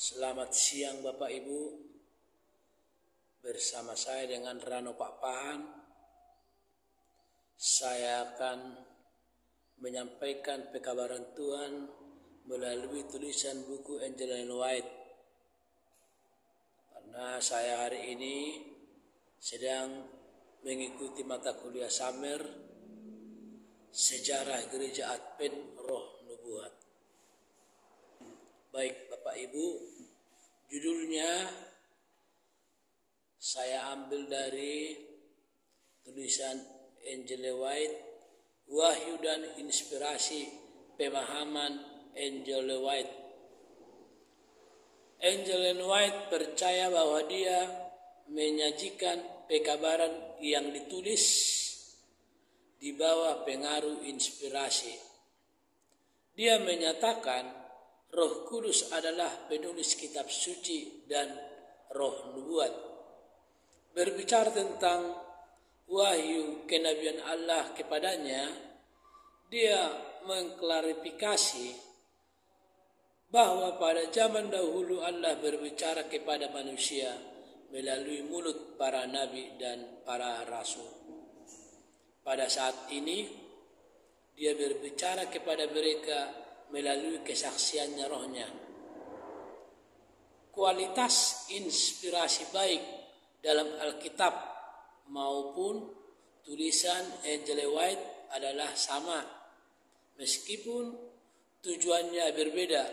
Selamat siang Bapak Ibu. Bersama saya dengan Rano Pak Pahan Saya akan menyampaikan pekabaran Tuhan melalui tulisan buku Angel and White. Karena saya hari ini sedang mengikuti mata kuliah Samer Sejarah Gereja Advent Roh Nubuat Baik Bapak Ibu, judulnya saya ambil dari tulisan Angel White, Wahyu dan Inspirasi Pemahaman Angel White. Angel White percaya bahwa dia menyajikan pekabaran yang ditulis di bawah pengaruh inspirasi. Dia menyatakan Roh Kudus adalah penulis kitab suci dan roh nubuat. Berbicara tentang wahyu kenabian Allah kepadanya, dia mengklarifikasi bahwa pada zaman dahulu Allah berbicara kepada manusia melalui mulut para nabi dan para rasul. Pada saat ini, dia berbicara kepada mereka melalui kesaksiannya rohnya. Kualitas inspirasi baik dalam Alkitab maupun tulisan Angel White adalah sama. Meskipun tujuannya berbeda,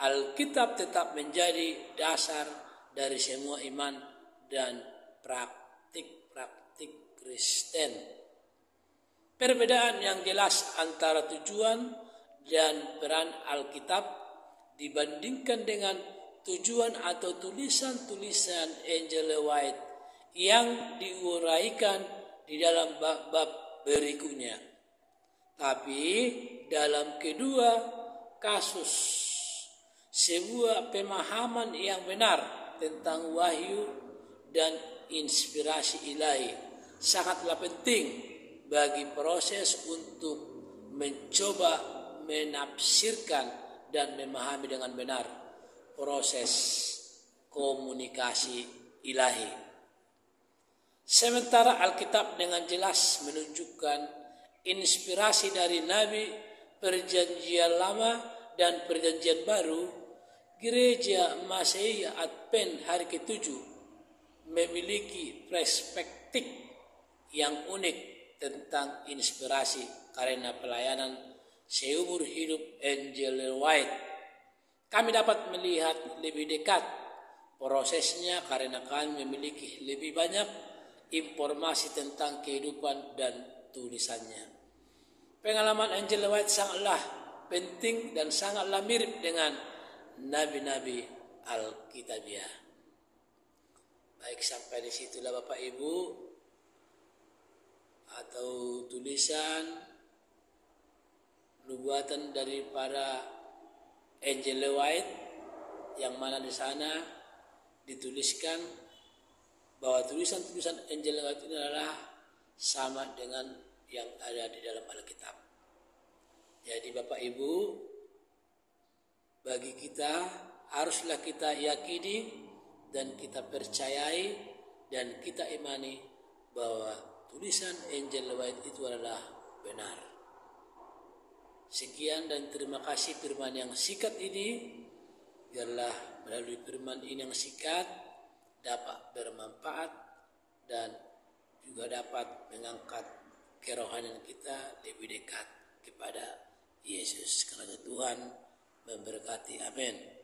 Alkitab tetap menjadi dasar dari semua iman dan praktik-praktik Kristen. Perbedaan yang jelas antara tujuan dan peran Alkitab dibandingkan dengan tujuan atau tulisan-tulisan Angel White yang diuraikan di dalam bab-bab berikutnya. Tapi dalam kedua kasus sebuah pemahaman yang benar tentang wahyu dan inspirasi ilahi sangatlah penting bagi proses untuk mencoba menafsirkan dan memahami dengan benar proses komunikasi ilahi. Sementara Alkitab dengan jelas menunjukkan inspirasi dari Nabi Perjanjian Lama dan Perjanjian Baru, Gereja Masehi Advent hari ketujuh memiliki perspektif yang unik tentang inspirasi karena pelayanan seumur hidup Angel White. Kami dapat melihat lebih dekat prosesnya karena kami memiliki lebih banyak informasi tentang kehidupan dan tulisannya. Pengalaman Angel White sangatlah penting dan sangatlah mirip dengan nabi-nabi Alkitabiah. Baik sampai di situlah Bapak Ibu atau tulisan nubuatan dari para Angel White yang mana di sana dituliskan bahwa tulisan-tulisan Angel White ini adalah sama dengan yang ada di dalam Alkitab. Jadi Bapak Ibu, bagi kita haruslah kita yakini dan kita percayai dan kita imani bahwa tulisan Angel White itu adalah benar. Sekian dan terima kasih firman yang sikat ini. Biarlah melalui firman ini yang sikat dapat bermanfaat dan juga dapat mengangkat kerohanian kita lebih dekat kepada Yesus. Karena Tuhan memberkati. Amin.